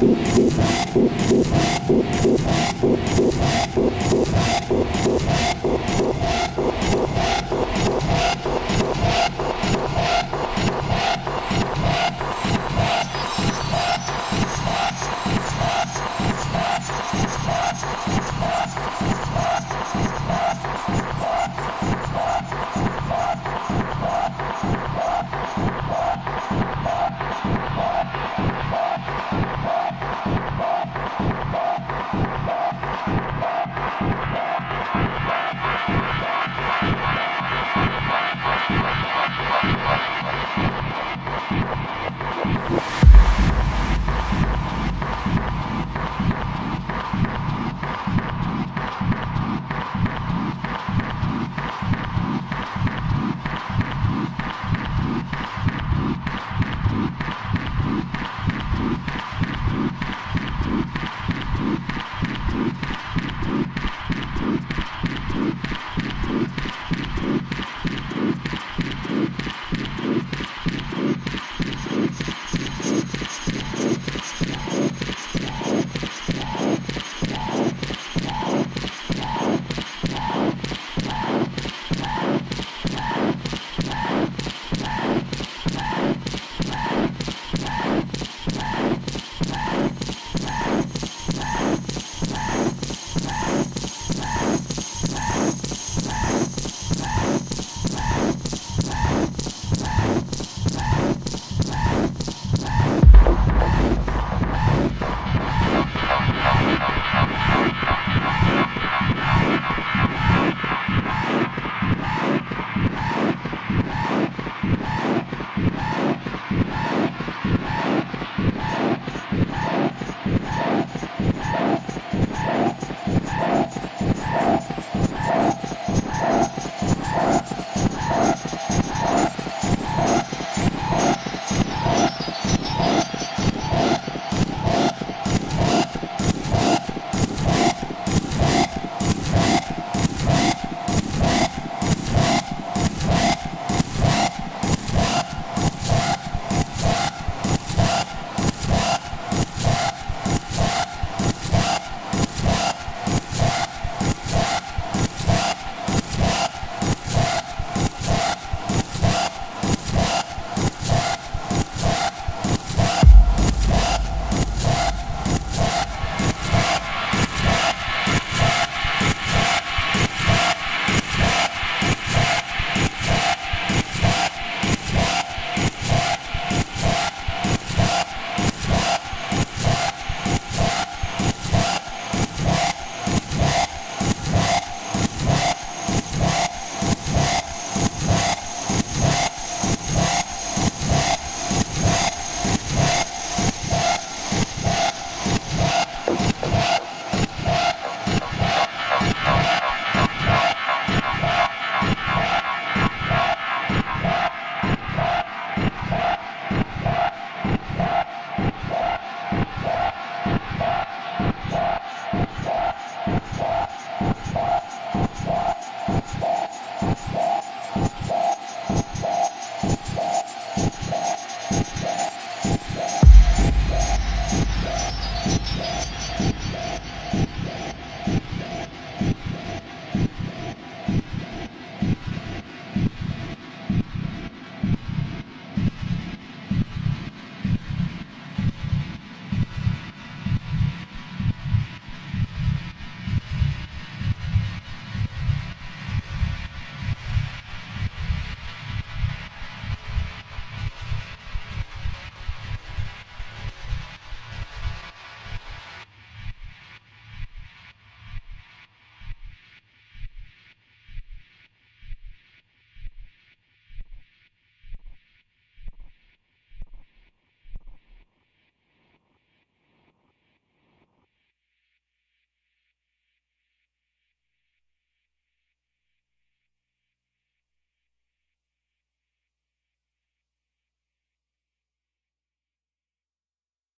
Música